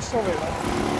是的。